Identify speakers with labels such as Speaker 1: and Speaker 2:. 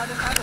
Speaker 1: Mana?